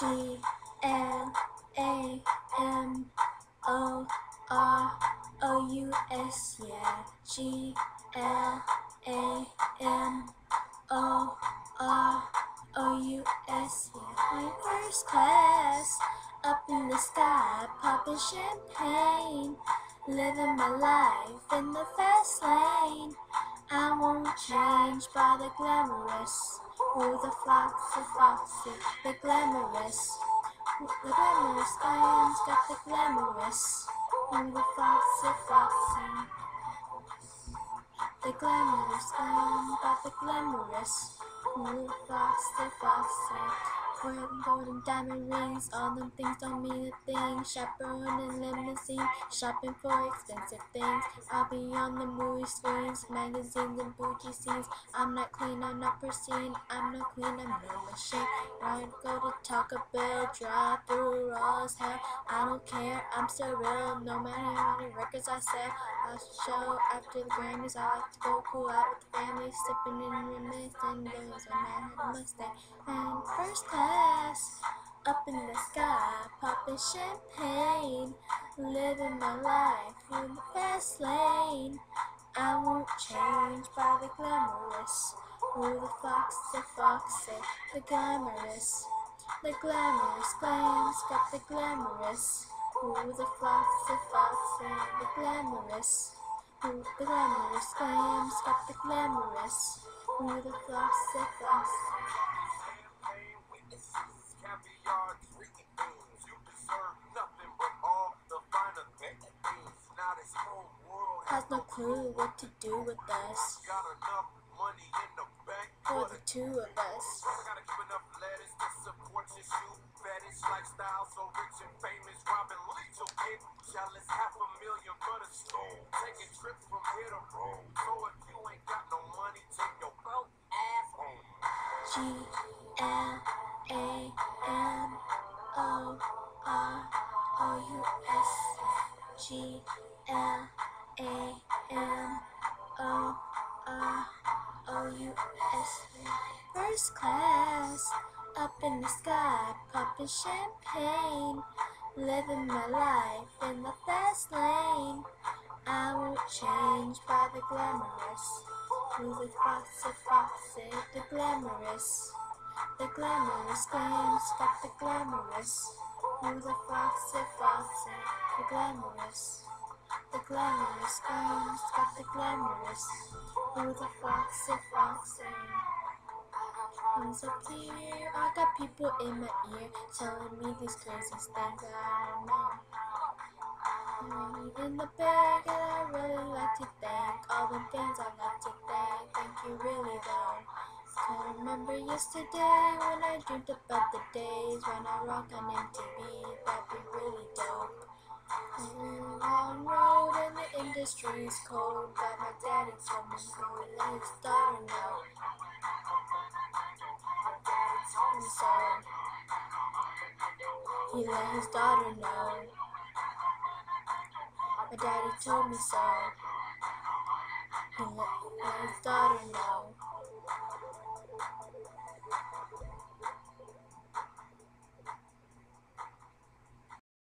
G L A M O R O U S, yeah. G L A M O R O U S, yeah. My first class, up in the sky, popping champagne, living my life in the fast lane. I won't change by the glamorous. Ooh, the foxy, foxy, the glamorous. The glamorous glam's got the glamorous. Ooh, the foxy, foxy. The glamorous glam got the glamorous. The foxy, foxy. Wearing golden diamond rings, all them things don't mean a thing. Chaperone and limousine, shopping for expensive things. I'll be on the movie screens, magazines and bougie scenes. I'm not clean, I'm not pristine, I'm no queen, I'm no machine. Wanna go to Taco Bell, drive through Ross hell. I don't care, I'm still real, no matter how many records I sell. Show after the Grammys, I like to go cool out with the family, sipping and reminiscing. Those when I had a Mustang and first class up in the sky, popping champagne, living my life in the fast lane. I won't change by the glamorous, ooh the fox, the foxy, the glamorous, the glamorous glams got the glamorous, ooh the foxy and the glamorous. Who the glamorous glams got the glamorous, Who the foxy foxy. Has no clue what to do with us. For the two of us. G L A M O R O U S. G L A M O R O U S. First class, up in the sky, popping champagne, living my life in the fast lane. I won't change by the glamorous, who's the foxy foxy, the glamorous. The glamorous glams got the glamorous. Who's the foxy foxy, the glamorous. The glamorous glams got the glamorous. Who's the foxy foxy. Hands up here, I got people in my ear telling me these crazy things I know. I'm in the bag really like to thank all the fans I'd like to thank. Thank you really though. I remember yesterday when I dreamed about the days when I rock on MTV. That'd be really dope. On road and the industry's cold, but my daddy told me to let his daughter know. And so he let his daughter know. My daddy told me so. He let his daughter know.